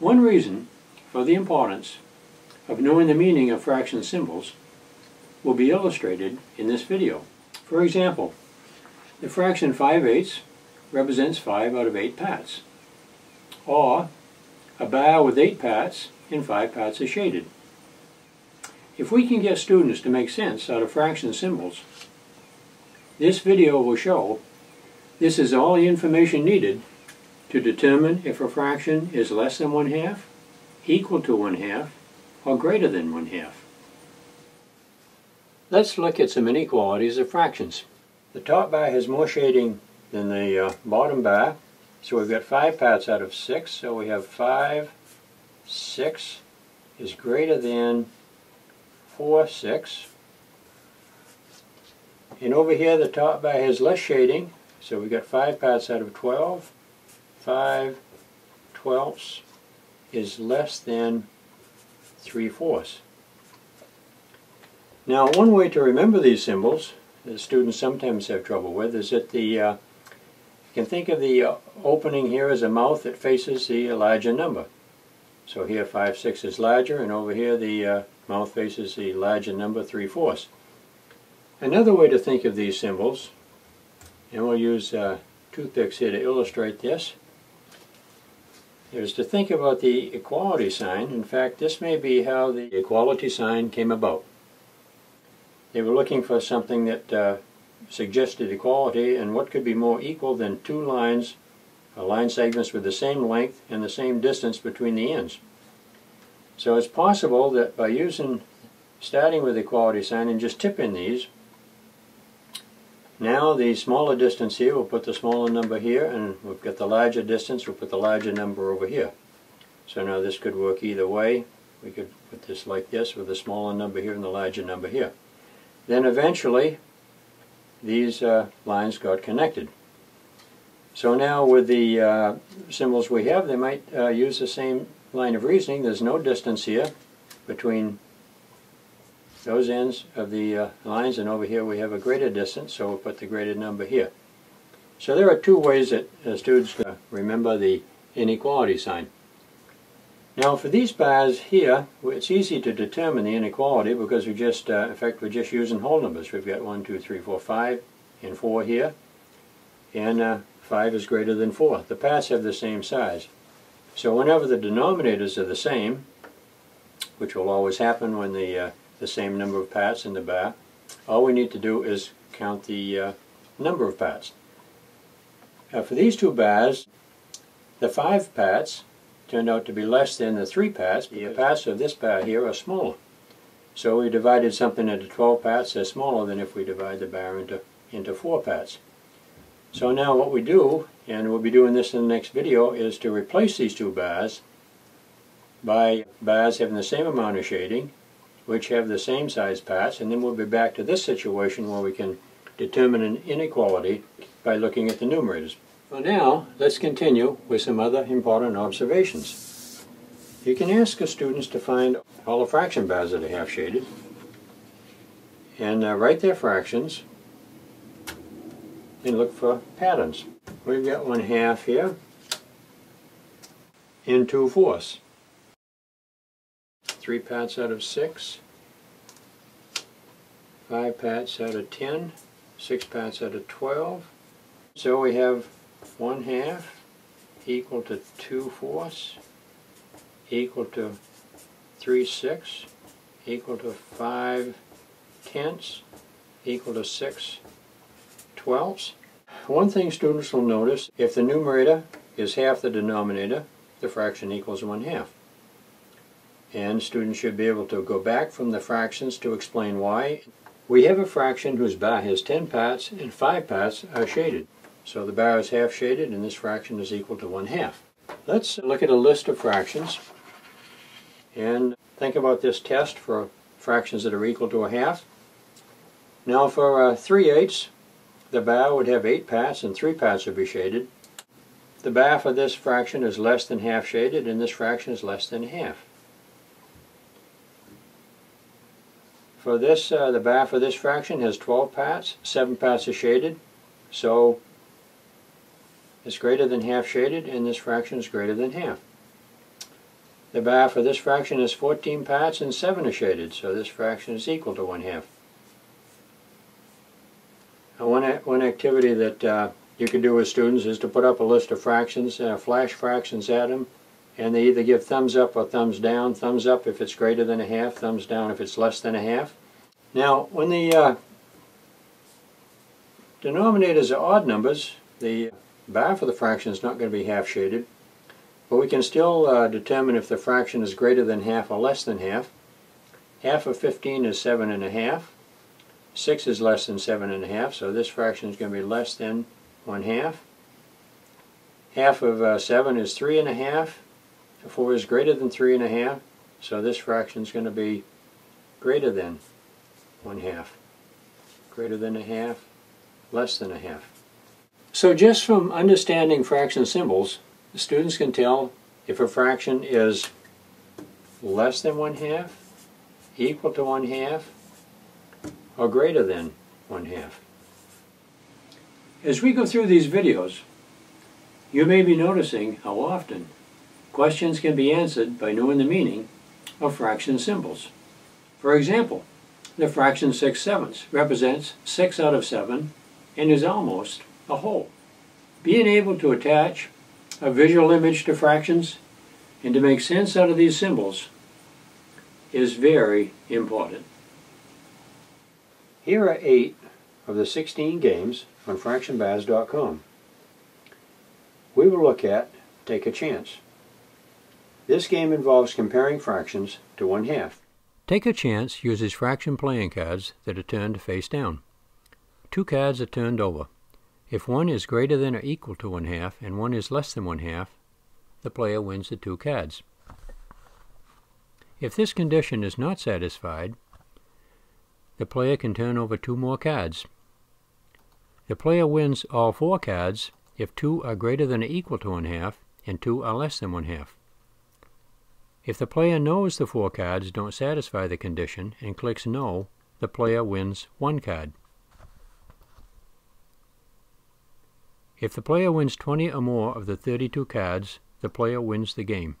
One reason for the importance of knowing the meaning of fraction symbols will be illustrated in this video. For example, the fraction 5 eighths represents 5 out of 8 pats, or a bar with 8 pats and 5 pats is shaded. If we can get students to make sense out of fraction symbols, this video will show this is all the information needed to determine if a fraction is less than one half, equal to one half, or greater than one half. Let's look at some inequalities of fractions. The top bar has more shading than the uh, bottom bar, so we've got 5 parts out of 6, so we have 5, 6 is greater than 4, 6. And over here the top bar has less shading, so we've got 5 parts out of 12. 5 twelfths is less than 3 fourths. Now one way to remember these symbols that students sometimes have trouble with is that the uh, you can think of the uh, opening here as a mouth that faces the larger number. So here 5 6 is larger and over here the uh, mouth faces the larger number 3 fourths. Another way to think of these symbols and we'll use uh, toothpicks here to illustrate this, is to think about the equality sign. In fact, this may be how the equality sign came about. They were looking for something that uh, suggested equality, and what could be more equal than two lines, uh, line segments with the same length and the same distance between the ends. So it's possible that by using, starting with the equality sign and just tipping these, now the smaller distance here, we'll put the smaller number here, and we've got the larger distance, we'll put the larger number over here. So now this could work either way. We could put this like this with the smaller number here and the larger number here. Then eventually, these uh, lines got connected. So now with the uh, symbols we have, they might uh, use the same line of reasoning. There's no distance here between those ends of the uh, lines and over here we have a greater distance so we'll put the greater number here. So there are two ways that uh, students uh, remember the inequality sign. Now for these bars here it's easy to determine the inequality because we just uh, in fact we're just using whole numbers. We've got 1, 2, 3, 4, 5 and 4 here and uh, 5 is greater than 4. The paths have the same size. So whenever the denominators are the same which will always happen when the uh, the same number of pats in the bar. All we need to do is count the uh, number of pats. Now for these two bars, the five pats turned out to be less than the three pats. The pats of this bar here are smaller. So we divided something into 12 pats that's smaller than if we divide the bar into, into four pats. So now what we do, and we'll be doing this in the next video, is to replace these two bars by bars having the same amount of shading which have the same size parts, and then we'll be back to this situation where we can determine an inequality by looking at the numerators. For now, let's continue with some other important observations. You can ask the students to find all the fraction bars that are half shaded and uh, write their fractions and look for patterns. We've got one half here and two fourths three pats out of six, five pats out of ten, six pats out of twelve. So we have one half equal to two fourths, equal to three sixths, equal to five tenths, equal to six twelfths. One thing students will notice, if the numerator is half the denominator, the fraction equals one half and students should be able to go back from the fractions to explain why. We have a fraction whose bar has 10 parts and 5 parts are shaded. So the bar is half shaded and this fraction is equal to 1 half. Let's look at a list of fractions and think about this test for fractions that are equal to a half. Now for uh, 3 eighths, the bar would have 8 parts and 3 parts would be shaded. The bar for this fraction is less than half shaded and this fraction is less than half. For this, uh, the bar for this fraction has 12 parts, 7 parts are shaded, so it's greater than half shaded and this fraction is greater than half. the bar for this fraction is 14 parts and 7 are shaded, so this fraction is equal to 1 half. one, one activity that uh, you can do with students is to put up a list of fractions, uh, flash fractions at them, and they either give thumbs up or thumbs down. Thumbs up if it's greater than a half, thumbs down if it's less than a half. Now, when the uh, denominators are odd numbers, the bar for the fraction is not going to be half shaded, but we can still uh, determine if the fraction is greater than half or less than half. Half of 15 is 7 and a half. 6 is less than 7 and a half, so this fraction is going to be less than 1 half. Half of uh, 7 is 3 and a half. 4 is greater than 3 and a half, so this fraction is going to be greater than 1 half. Greater than a half, less than a half. So just from understanding fraction symbols, the students can tell if a fraction is less than 1 half, equal to 1 half, or greater than 1 half. As we go through these videos, you may be noticing how often questions can be answered by knowing the meaning of fraction symbols. For example, the fraction 6 sevenths represents 6 out of 7 and is almost a whole. Being able to attach a visual image to fractions and to make sense out of these symbols is very important. Here are eight of the 16 games on fractionbars.com. We will look at Take a Chance. This game involves comparing fractions to one half. Take a Chance uses fraction playing cards that are turned face down. Two cards are turned over. If one is greater than or equal to one half and one is less than one half, the player wins the two cards. If this condition is not satisfied, the player can turn over two more cards. The player wins all four cards if two are greater than or equal to one half and two are less than one half. If the player knows the four cards don't satisfy the condition and clicks No, the player wins one card. If the player wins 20 or more of the 32 cards, the player wins the game.